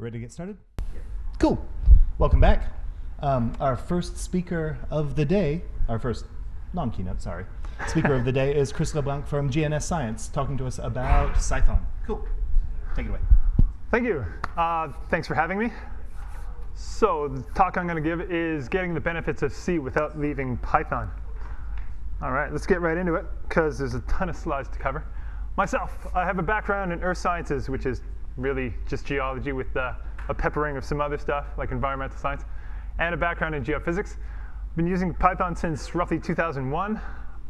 Ready to get started? Cool. Welcome back. Um, our first speaker of the day, our first non keynote, sorry, speaker of the day is Chris LeBlanc from GNS Science talking to us about Cython. Cool. Take it away. Thank you. Uh, thanks for having me. So, the talk I'm going to give is getting the benefits of C without leaving Python. All right, let's get right into it because there's a ton of slides to cover. Myself, I have a background in earth sciences, which is really just geology with uh, a peppering of some other stuff like environmental science, and a background in geophysics. I've been using Python since roughly 2001.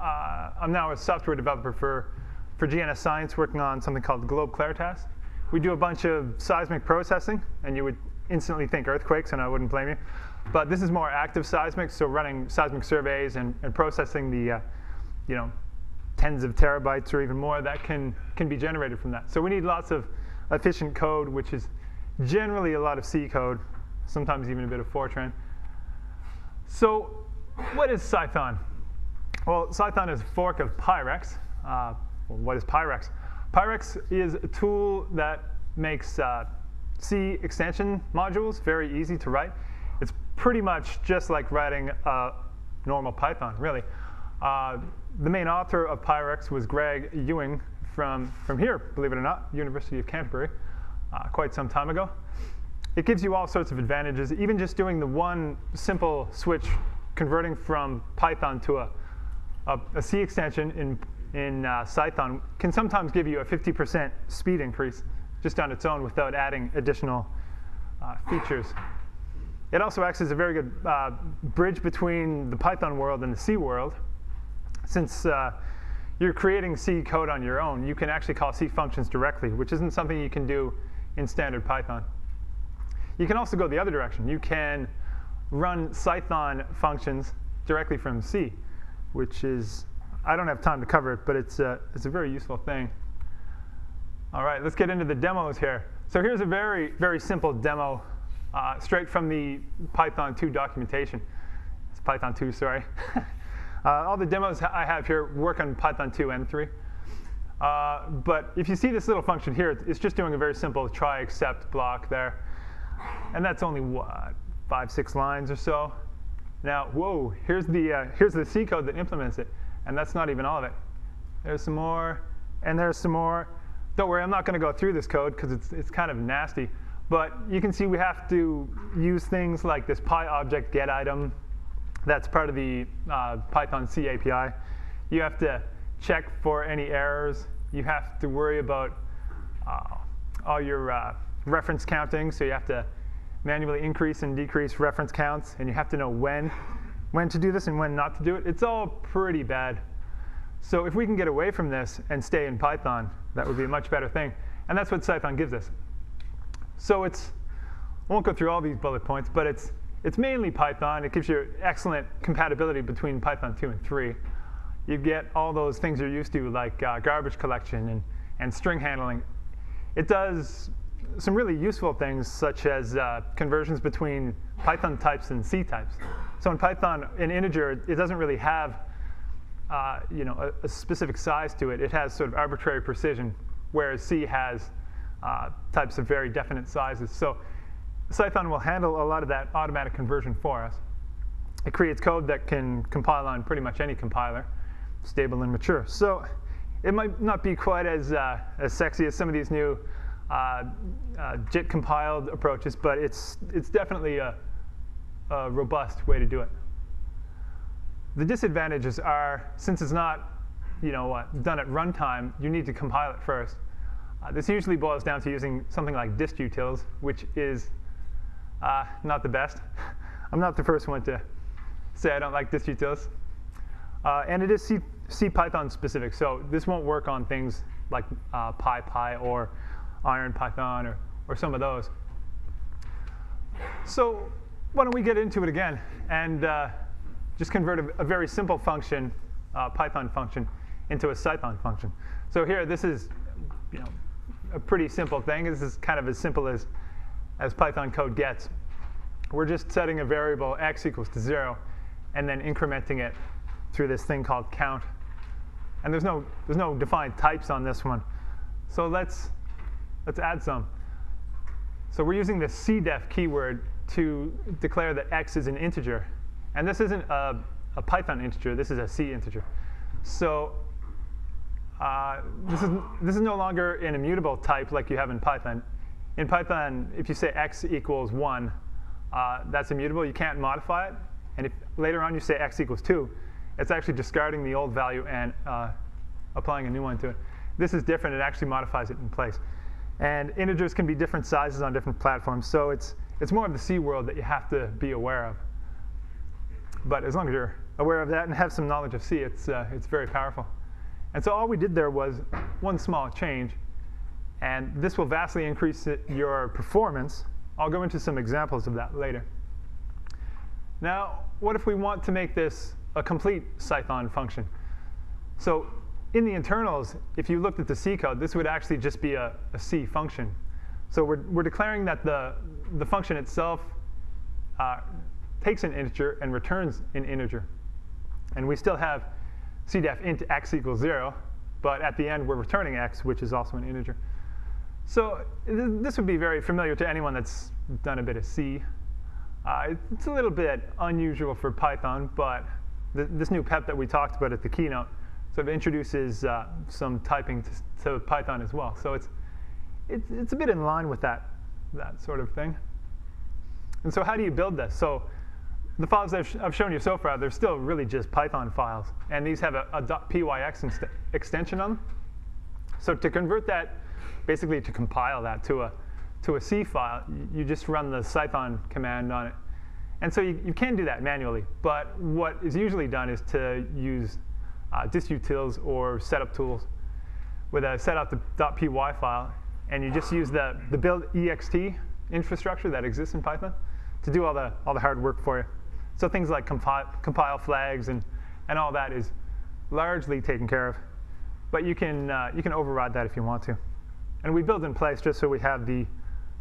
Uh, I'm now a software developer for, for GNS Science working on something called Globe Claritas. We do a bunch of seismic processing, and you would instantly think earthquakes, and I wouldn't blame you. But this is more active seismic, so running seismic surveys and, and processing the, uh, you know, tens of terabytes or even more that can, can be generated from that. So we need lots of efficient code, which is generally a lot of C code, sometimes even a bit of Fortran. So what is Cython? Well, Cython is a fork of Pyrex. Uh, well, what is Pyrex? Pyrex is a tool that makes uh, C extension modules very easy to write. It's pretty much just like writing a normal Python, really. Uh, the main author of Pyrex was Greg Ewing from, from here, believe it or not, University of Canterbury, uh, quite some time ago. It gives you all sorts of advantages. Even just doing the one simple switch, converting from Python to a, a, a C extension in, in uh, Cython can sometimes give you a 50% speed increase just on its own without adding additional uh, features. It also acts as a very good uh, bridge between the Python world and the C world. Since uh, you're creating C code on your own, you can actually call C functions directly, which isn't something you can do in standard Python. You can also go the other direction. You can run Cython functions directly from C, which is, I don't have time to cover it, but it's a, it's a very useful thing. All right, let's get into the demos here. So here's a very, very simple demo uh, straight from the Python 2 documentation. It's Python 2, sorry. uh, all the demos I have here work on Python 2 and 3. Uh, but if you see this little function here, it's just doing a very simple try except block there. And that's only, what, five, six lines or so. Now, whoa, here's the, uh, here's the C code that implements it. And that's not even all of it. There's some more, and there's some more. Don't worry, I'm not going to go through this code because it's, it's kind of nasty. But you can see we have to use things like this PyObject get item. That's part of the uh, Python C API. You have to check for any errors. You have to worry about uh, all your uh, reference counting. So you have to manually increase and decrease reference counts. And you have to know when, when to do this and when not to do it. It's all pretty bad. So if we can get away from this and stay in Python, that would be a much better thing. And that's what Cython gives us. So it's, I won't go through all these bullet points, but it's, it's mainly Python. It gives you excellent compatibility between Python 2 and 3. You get all those things you're used to, like uh, garbage collection and, and string handling. It does some really useful things, such as uh, conversions between Python types and C types. So in Python, an integer, it doesn't really have uh, you know, a, a, specific size to it. It has sort of arbitrary precision, whereas C has uh, types of very definite sizes. So Cython will handle a lot of that automatic conversion for us. It creates code that can compile on pretty much any compiler, stable and mature. So it might not be quite as, uh, as sexy as some of these new uh, uh, JIT compiled approaches, but it's, it's definitely a, a robust way to do it. The disadvantages are, since it's not you know, done at runtime, you need to compile it first. Uh, this usually boils down to using something like distutils, which is uh, not the best. I'm not the first one to say I don't like distutils. Uh, and it is C, C, Python specific, so this won't work on things like uh, PyPy or Iron Python or, or some of those. So why don't we get into it again and uh, just convert a, a, very simple function, uh, Python function, into a Cython function. So here, this is you know, a pretty simple thing. This is kind of as simple as, as Python code gets. We're just setting a variable x equals to 0 and then incrementing it through this thing called count. And there's no, there's no defined types on this one. So let's, let's add some. So we're using the cdef keyword to declare that x is an integer. And this isn't a, a Python integer, this is a C integer. So uh, this, is, this is no longer an immutable type like you have in Python. In Python, if you say x equals 1, uh, that's immutable. You can't modify it. And if later on you say x equals 2, it's actually discarding the old value and uh, applying a new one to it. This is different. It actually modifies it in place. And integers can be different sizes on different platforms. So it's, it's more of the C world that you have to be aware of. But as long as you're aware of that and have some knowledge of C, it's, uh, it's very powerful. And so all we did there was one small change. And this will vastly increase it, your performance. I'll go into some examples of that later. Now, what if we want to make this a complete Cython function? So in the internals, if you looked at the C code, this would actually just be a, a C function. So we're, we're declaring that the, the function itself uh, takes an integer and returns an integer. And we still have cdef int x equals 0, but at the end we're returning x, which is also an integer. So th this would be very familiar to anyone that's done a bit of C. Uh, it's a little bit unusual for Python, but th this new PEP that we talked about at the keynote sort of introduces uh, some typing to, to, Python as well. So it's, it's, it's a bit in line with that, that sort of thing. And so how do you build this? So the files I've, sh I've, shown you so far, they're still really just Python files. And these have a, a .pyx extension on them. So to convert that, basically to compile that to a, to a C file, you just run the Cython command on it. And so you, you can do that manually. But what is usually done is to use uh, distutils or setup tools with a setup.py file. And you just use the, the build ext infrastructure that exists in Python to do all the, all the hard work for you. So things like compile, compile flags and, and all that is largely taken care of. But you can, uh, you can override that if you want to. And we build in place just so we have the,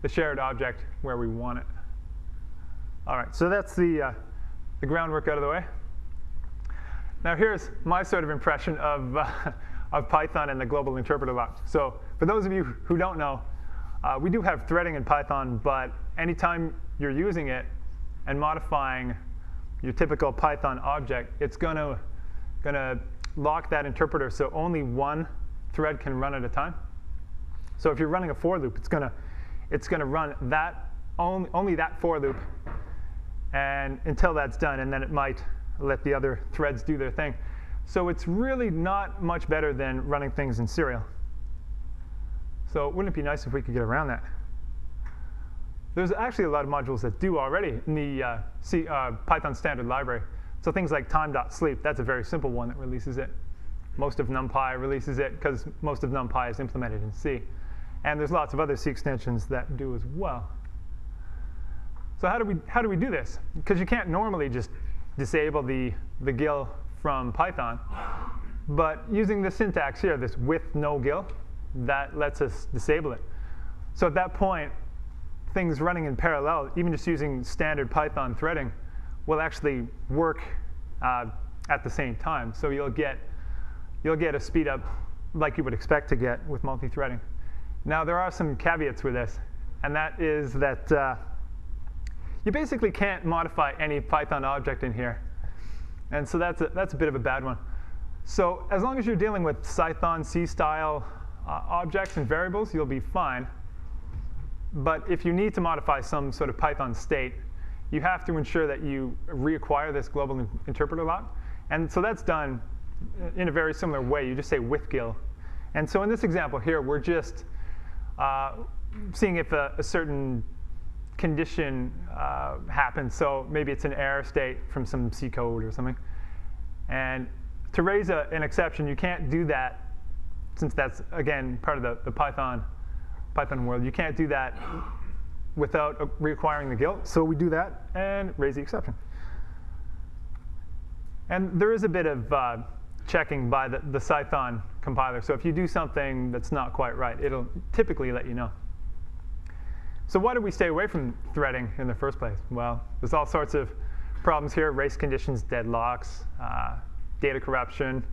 the shared object where we want it. All right, so that's the, uh, the groundwork out of the way. Now here's my sort of impression of, uh, of Python and the global interpreter lock. So for those of you who don't know, uh, we do have threading in Python, but anytime you're using it and modifying your typical Python object, it's going to lock that interpreter so only one thread can run at a time. So if you're running a for loop, it's going to it's going to run that only, only that for loop and until that's done, and then it might let the other threads do their thing. So it's really not much better than running things in serial. So wouldn't it be nice if we could get around that? There's actually a lot of modules that do already in the uh, C, uh, Python standard library. So things like time.sleep, that's a very simple one that releases it. Most of NumPy releases it because most of NumPy is implemented in C. And there's lots of other C extensions that do as well. So how do we, how do, we do this? Because you can't normally just disable the, the GIL from Python. But using the syntax here, this with no GIL, that lets us disable it. So at that point, things running in parallel, even just using standard Python threading, will actually work uh, at the same time. So you'll get, you'll get a speed up like you would expect to get with multi-threading. Now, there are some caveats with this, and that is that uh, you basically can't modify any Python object in here. And so that's a, that's a bit of a bad one. So as long as you're dealing with Cython C-style uh, objects and variables, you'll be fine. But if you need to modify some sort of Python state, you have to ensure that you reacquire this global in interpreter lock. And so that's done in a very similar way. You just say with GIL. And so in this example here, we're just uh, seeing if a, a certain condition uh, happens. So maybe it's an error state from some C code or something. And to raise a, an exception, you can't do that since that's, again, part of the, the Python Python world. You can't do that without reacquiring the GIL. So we do that and raise the exception. And there is a bit of uh, checking by the, the Cython compiler. So if you do something that's not quite right, it'll typically let you know. So why do we stay away from threading in the first place? Well, there's all sorts of problems here, race conditions, deadlocks, uh, data corruption.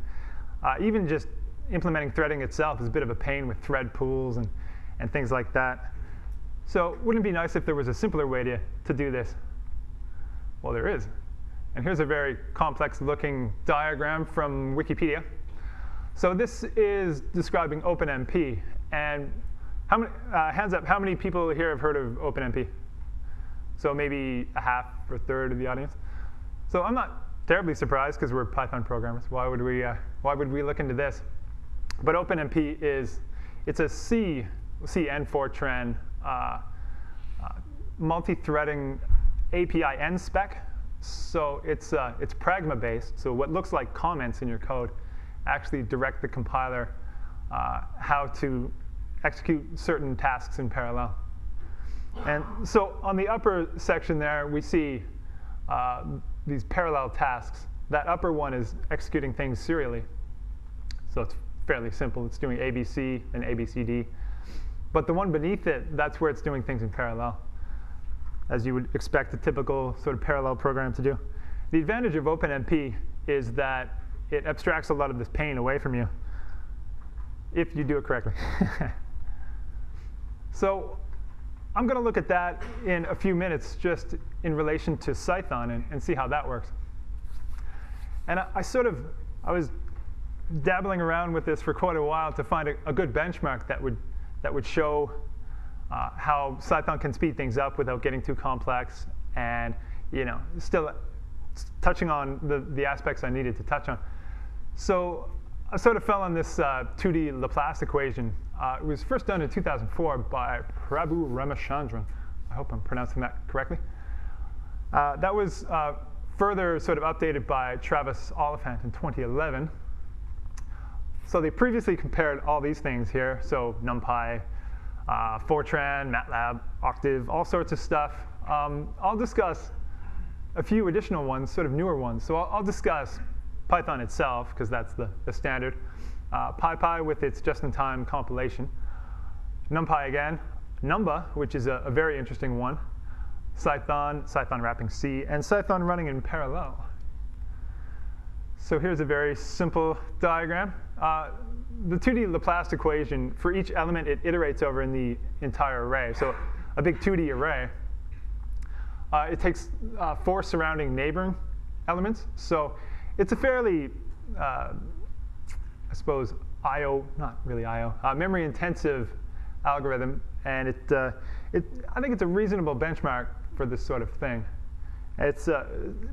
Uh, even just implementing threading itself is a bit of a pain with thread pools and and things like that. So wouldn't it be nice if there was a simpler way to, to do this? Well, there is. And here's a very complex looking diagram from Wikipedia. So this is describing OpenMP. And how many, uh, hands up, how many people here have heard of OpenMP? So maybe a half or a third of the audience. So I'm not terribly surprised because we're Python programmers. Why would we, uh, why would we look into this? But OpenMP is, it's a C, C and Fortran uh, uh, multi-threading API end spec. So it's, uh, it's pragma based. So what looks like comments in your code actually direct the compiler uh, how to execute certain tasks in parallel. And so on the upper section there, we see uh, these parallel tasks. That upper one is executing things serially. So it's fairly simple. It's doing ABC and ABCD. But the one beneath it, that's where it's doing things in parallel, as you would expect a typical sort of parallel program to do. The advantage of OpenMP is that it abstracts a lot of this pain away from you if you do it correctly. so I'm going to look at that in a few minutes just in relation to Cython and, and see how that works. And I, I, sort of, I was dabbling around with this for quite a while to find a, a good benchmark that would, that would show uh, how Cython can speed things up without getting too complex and you know, still touching on the, the aspects I needed to touch on. So I sort of fell on this uh, 2D Laplace equation. Uh, it was first done in 2004 by Prabhu Ramachandran. I hope I'm pronouncing that correctly. Uh, that was uh, further sort of updated by Travis Oliphant in 2011. So they previously compared all these things here, so NumPy, uh, Fortran, MATLAB, Octave, all sorts of stuff. Um, I'll discuss a few additional ones, sort of newer ones. So I'll, I'll discuss Python itself, because that's the, the standard. Uh, PyPy with its just-in-time compilation. NumPy again. Numba, which is a, a very interesting one. Cython, Cython wrapping C, and Cython running in parallel. So here's a very simple diagram. Uh, the 2D Laplace equation, for each element, it iterates over in the entire array. So a big 2D array. Uh, it takes uh, four surrounding neighboring elements. So it's a fairly, uh, I suppose, I/O, not really I/O, uh, memory-intensive algorithm, and it, uh, it, I think it's a reasonable benchmark for this sort of thing. It's uh,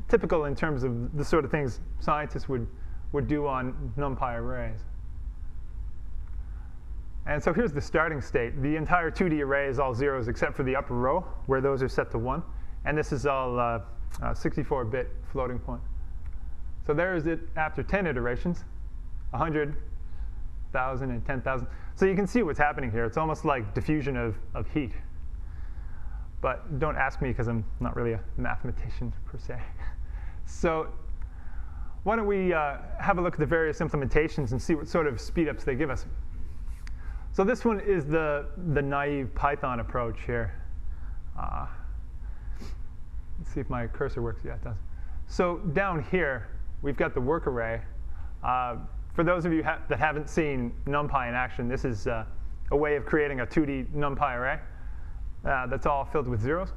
typical in terms of the sort of things scientists would, would do on NumPy arrays. And so here's the starting state. The entire 2D array is all zeros except for the upper row, where those are set to 1. And this is all 64-bit uh, uh, floating point. So there is it after 10 iterations, 100, 1,000, and 10,000. So you can see what's happening here. It's almost like diffusion of, of heat. But don't ask me because I'm not really a mathematician per se. so why don't we uh, have a look at the various implementations and see what sort of speedups they give us. So this one is the, the naive Python approach here. Uh, let's see if my cursor works. Yeah, it does. So down here, we've got the work array. Uh, for those of you ha that haven't seen NumPy in action, this is uh, a way of creating a 2D NumPy array uh, that's all filled with zeros.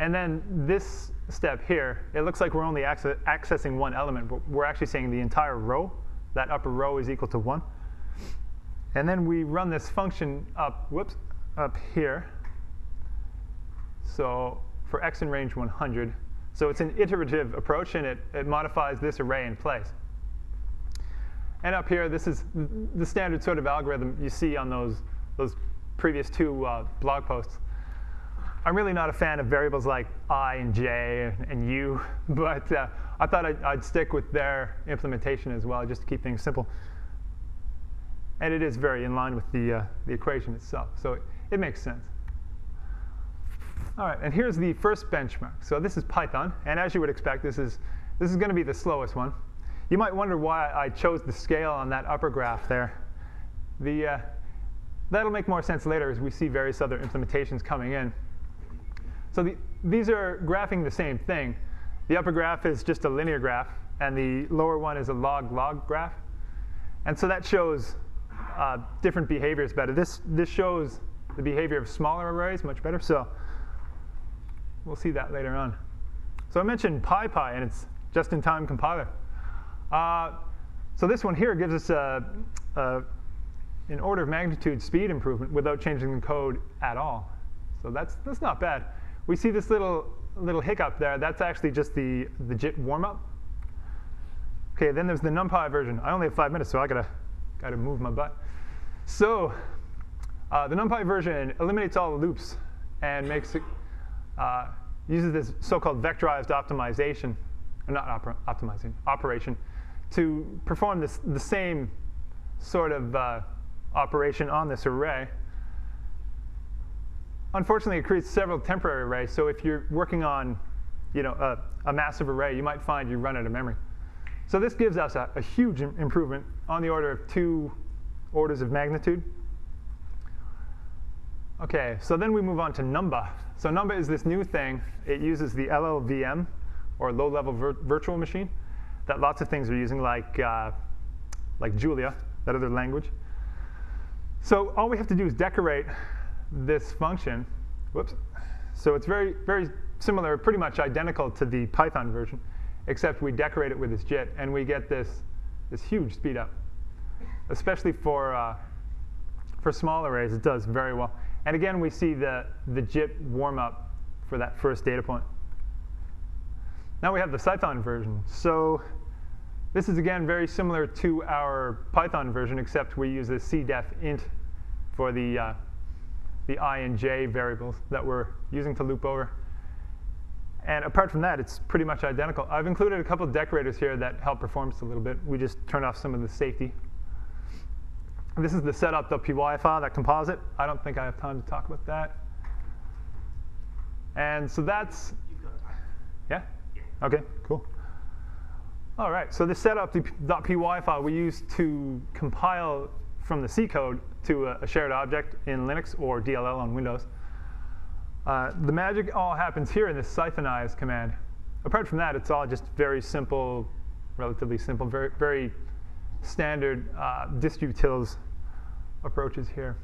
And then this step here, it looks like we're only access accessing one element, but we're actually saying the entire row, that upper row is equal to 1. And then we run this function up, whoops, up here. So for x in range 100, so it's an iterative approach, and it, it modifies this array in place. And up here, this is the standard sort of algorithm you see on those, those previous two uh, blog posts. I'm really not a fan of variables like i and j and u, but uh, I thought I'd, I'd, stick with their implementation as well, just to keep things simple. And it is very in line with the, uh, the equation itself, so it, it makes sense. All right, and here's the first benchmark. So this is Python, and as you would expect, this is, this is going to be the slowest one. You might wonder why I chose the scale on that upper graph there. The, uh, that'll make more sense later as we see various other implementations coming in. So the, these are graphing the same thing. The upper graph is just a linear graph, and the lower one is a log-log graph. And so that shows uh, different behaviors better. This, this shows the behavior of smaller arrays much better. So we'll see that later on. So I mentioned PyPy and its just-in-time compiler. Uh, so this one here gives us a, a, an order of magnitude speed improvement without changing the code at all. So that's, that's not bad. We see this little, little hiccup there. That's actually just the, the JIT warm-up. OK, then there's the NumPy version. I only have five minutes, so I got to gotta move my butt. So uh, the NumPy version eliminates all the loops and makes it, uh, uses this so-called vectorized optimization, or not optimizing, operation, to perform this, the same sort of uh, operation on this array. Unfortunately, it creates several temporary arrays. So if you're working on you know, a, a massive array, you might find you run out of memory. So this gives us a, a huge improvement on the order of two orders of magnitude. OK, so then we move on to Numba. So Numba is this new thing. It uses the LLVM, or low-level vir virtual machine, that lots of things are using, like, uh, like Julia, that other language. So all we have to do is decorate this function. Whoops. So it's very, very similar, pretty much identical to the Python version, except we decorate it with this JIT, and we get this, this huge speed up. Especially for, uh, for small arrays, it does very well. And again, we see the, the JIT warm up for that first data point. Now we have the Cython version. So this is, again, very similar to our Python version, except we use a cdef int for the, uh, the i and j variables that we're using to loop over. And apart from that, it's pretty much identical. I've included a couple of decorators here that help performance a little bit. We just turned off some of the safety. This is the setup.py file, that composite. I don't think I have time to talk about that. And so that's, yeah? OK, cool. All right, so the setup.py file we use to compile from the C code to a, shared object in Linux or DLL on Windows. Uh, the magic all happens here in this Cythonize command. Apart from that, it's all just very simple, relatively simple, very, very standard uh, distutils approaches here.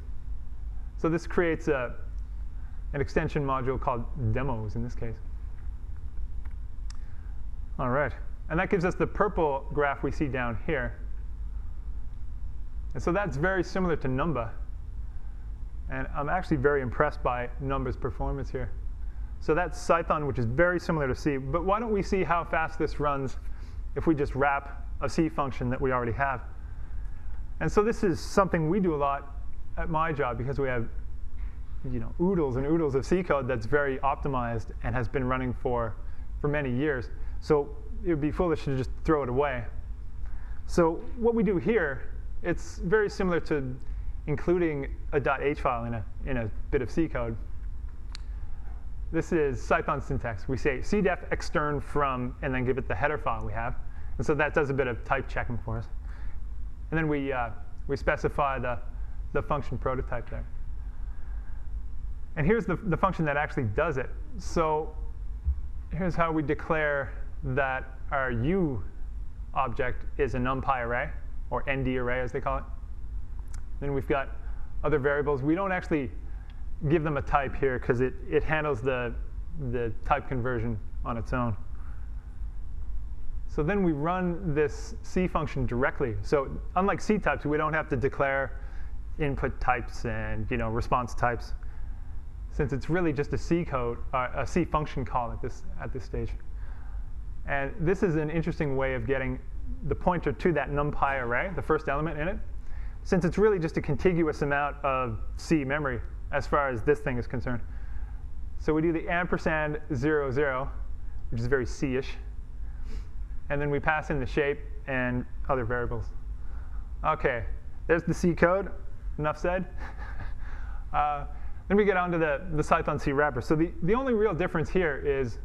So this creates a, an extension module called demos in this case. All right. And that gives us the purple graph we see down here. And so that's very similar to Numba. And I'm actually very impressed by Numba's performance here. So that's Cython, which is very similar to C. But why don't we see how fast this runs if we just wrap a C function that we already have? And so this is something we do a lot at my job because we have you know, oodles and oodles of C code that's very optimized and has been running for, for many years. So it would be foolish to just throw it away. So what we do here, it's very similar to including a .h file in a, in a bit of C code. This is Cython syntax. We say cdef extern from, and then give it the header file we have. And so that does a bit of type checking for us. And then we, uh, we specify the, the function prototype there. And here's the, the function that actually does it. So here's how we declare that our u object is a numpy array, or nd array as they call it. Then we've got other variables. We don't actually give them a type here because it, it handles the, the type conversion on its own. So then we run this C function directly. So unlike C types, we don't have to declare input types and you know response types, since it's really just a C code, uh, a C function call at this at this stage. And this is an interesting way of getting the pointer to that numpy array, the first element in it, since it's really just a contiguous amount of C memory as far as this thing is concerned. So we do the ampersand 0, 0, which is very C-ish. And then we pass in the shape and other variables. OK, there's the C code. Enough said. uh, then we get on to the, the Cython C wrapper. So the, the only real difference here is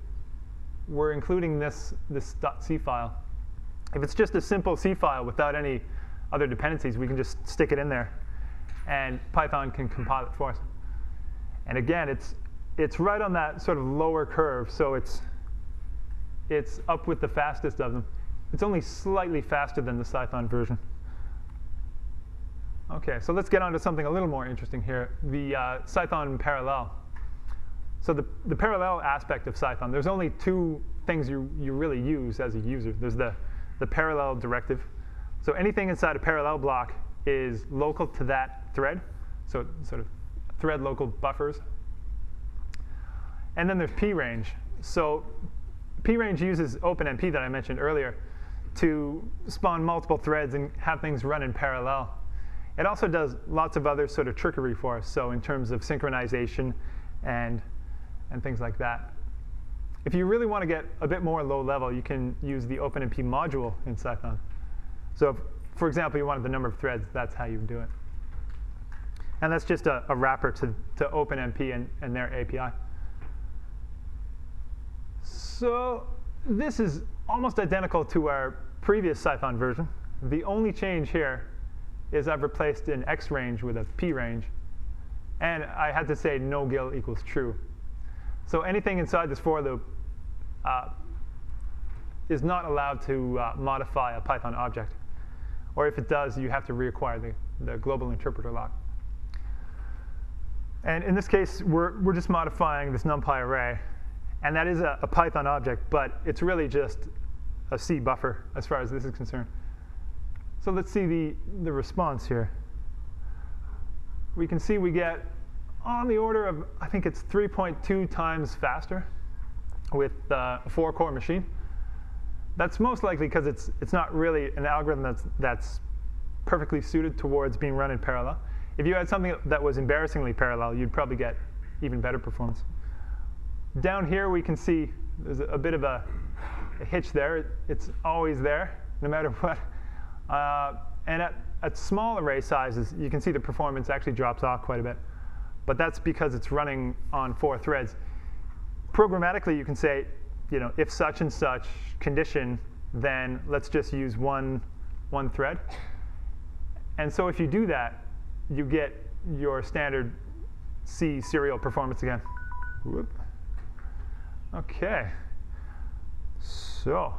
we're including this, this .c file. If it's just a simple C file without any other dependencies, we can just stick it in there. And Python can compile it for us. And again, it's, it's right on that sort of lower curve. So it's, it's up with the fastest of them. It's only slightly faster than the Cython version. Okay, so let's get on to something a little more interesting here, the uh, parallel. So the, the parallel aspect of Cython, there's only two things you, you really use as a user. There's the, the parallel directive. So anything inside a parallel block is local to that thread, so sort of thread local buffers. And then there's prange. So prange uses OpenMP that I mentioned earlier to spawn multiple threads and have things run in parallel. It also does lots of other sort of trickery for us, so in terms of synchronization and, and things like that. If you really want to get a bit more low level, you can use the OpenMP module in Cython. So if, for example, you wanted the number of threads, that's how you do it. And that's just a, a wrapper to, to OpenMP and, and their API. So this is almost identical to our previous Cython version. The only change here is I've replaced an X range with a P range. And I had to say no GIL equals true. So anything inside this for loop uh, is not allowed to uh, modify a Python object. Or if it does, you have to reacquire the, the global interpreter lock. And in this case, we're, we're just modifying this NumPy array. And that is a, a Python object, but it's really just a C buffer as far as this is concerned. So let's see the, the response here. We can see we get on the order of, I think it's 3.2 times faster with uh, a four-core machine. That's most likely because it's, it's not really an algorithm that's, that's perfectly suited towards being run in parallel. If you had something that was embarrassingly parallel, you'd probably get even better performance. Down here, we can see there's a bit of a, a hitch there. It's always there, no matter what. Uh, and at, at small array sizes, you can see the performance actually drops off quite a bit. But that's because it's running on four threads. Programmatically, you can say, you know, if such and such condition, then let's just use one, one thread. And so if you do that, you get your standard C serial performance again. Whoop. OK. So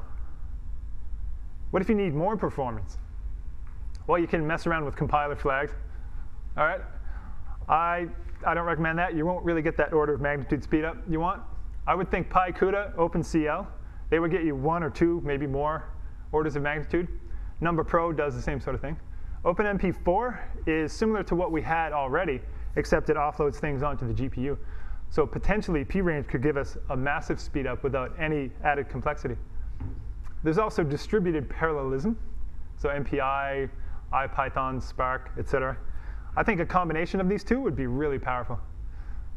what if you need more performance? Well, you can mess around with compiler flags. All right? I, I don't recommend that. You won't really get that order of magnitude speed up you want. I would think PyCUDA, OpenCL, they would get you one or two, maybe more orders of magnitude. NumPy does the same sort of thing. OpenMP4 is similar to what we had already, except it offloads things onto the GPU. So potentially, P-range could give us a massive speed up without any added complexity. There's also distributed parallelism, so MPI, IPython, Spark, et cetera. I think a combination of these two would be really powerful.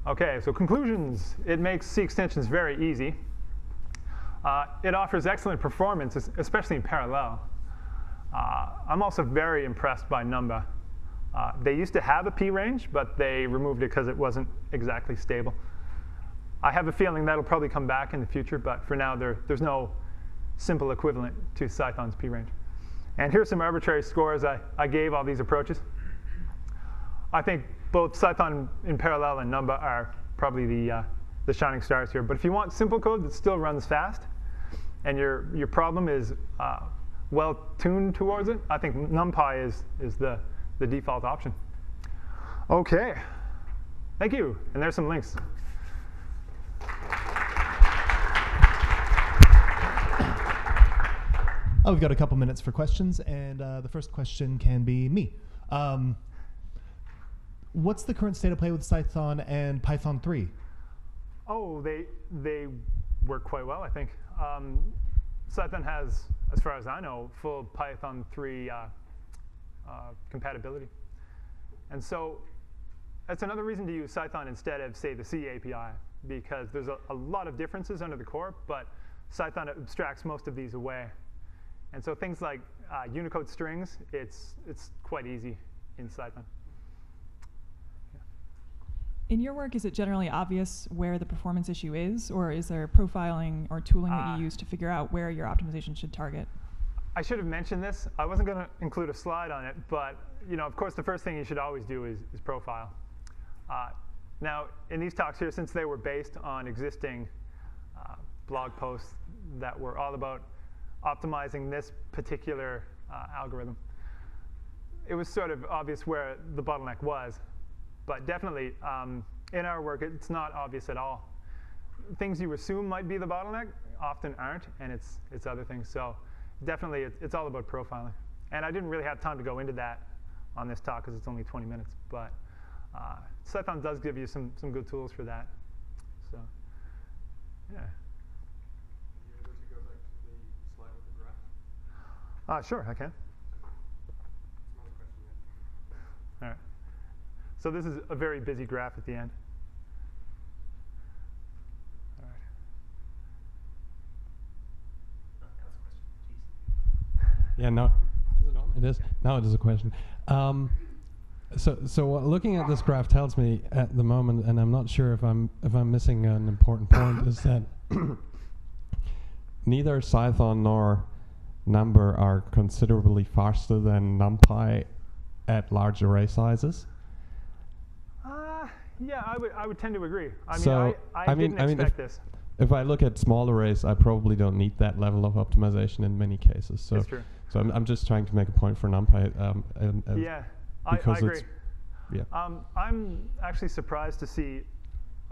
OK, so conclusions. It makes C extensions very easy. Uh, it offers excellent performance, especially in parallel. Uh, I'm also very impressed by Numba. Uh, they used to have a P range, but they removed it because it wasn't exactly stable. I have a feeling that'll probably come back in the future, but for now, there, there's no simple equivalent to Cython's P-range. And here's some arbitrary scores I, I gave all these approaches. I think both Cython in parallel and Numba are probably the, uh, the shining stars here. But if you want simple code that still runs fast, and your, your problem is uh, well tuned towards it, I think NumPy is, is the, the default option. OK. Thank you. And there's some links. Oh, we've got a couple minutes for questions, and uh, the first question can be me. Um, what's the current state of play with Cython and Python 3? Oh, they they work quite well, I think. Um, Cython has, as far as I know, full Python 3 uh, uh, compatibility. And so that's another reason to use Cython instead of, say, the C API, because there's a, a lot of differences under the core, but Cython abstracts most of these away. And so things like uh, Unicode strings, it's, it's quite easy in Cython. In your work, is it generally obvious where the performance issue is, or is there profiling or tooling uh, that you uh, use to figure out where your optimization should target? I should have mentioned this. I wasn't going to include a slide on it, but you know, of course, the first thing you should always do is, is profile. Uh, now, in these talks here, since they were based on existing uh, blog posts that were all about optimizing this particular uh, algorithm. it was sort of obvious where the bottleneck was. But definitely, um, in our work, it's not obvious at all. Things you assume might be the bottleneck often aren't, and it's, it's other things. So definitely, it's, it's all about profiling. And I didn't really have time to go into that on this talk because it's only 20 minutes. But uh, Cython does give you some, some good tools for that. So, yeah. you able to go back to the slide with the graph? Uh, sure, I can. It's not a question yet. All right. So this is a very busy graph at the end. Yeah, no. Is it on? It is. Now it is a question. Um, so, so what looking at this graph tells me at the moment, and I'm not sure if I'm if I'm missing an important point, is that neither Cython nor Numba are considerably faster than NumPy at large array sizes. Yeah, I would, I would tend to agree. I mean, So, I, I, I mean- didn't I mean, if- expect this. If I look at small arrays, I probably don't need that level of optimization in many cases. So, It's true. so I'm, I'm just trying to make a point for NumPy. Um, and, and Yeah, I, I because agree. it's- yeah. Um, I'm actually surprised to see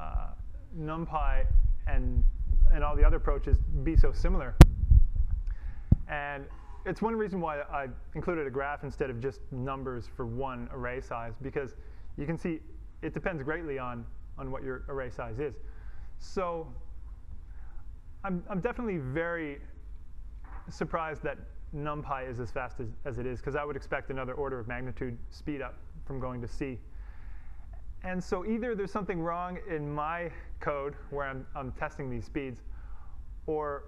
uh, NumPy and and all the other approaches be so similar. And it's one reason why I included a graph instead of just numbers for one array size because you can see it depends greatly on on what your array size is. So I'm I'm definitely very surprised that NumPy is as fast as, as it is because I would expect another order of magnitude speed up from going to C. And so either there's something wrong in my code where I'm, I'm testing these speeds, or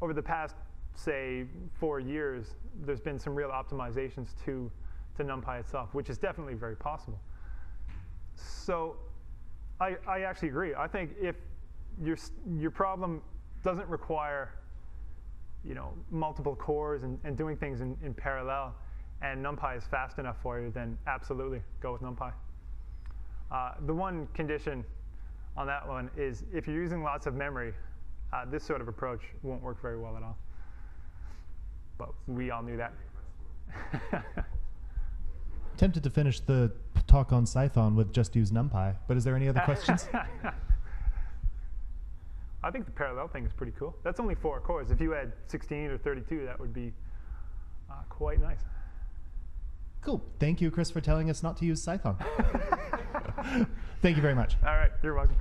over the past, say, four years, there's been some real optimizations to, to NumPy itself, which is definitely very possible. So I, I actually agree. I think if your, your problem doesn't require you know, multiple cores and, and doing things in, in parallel, and NumPy is fast enough for you, then absolutely go with NumPy. Uh, the one condition on that one is if you're using lots of memory, uh, this sort of approach won't work very well at all. But we all knew that. Tempted to finish the talk on Cython with just use NumPy, but is there any other questions? I think the parallel thing is pretty cool. That's only four cores. If you had 16 or 32, that would be uh, quite nice. cool. Thank you, Chris, for telling us not to use Cython. Thank you very much. All right, you're welcome.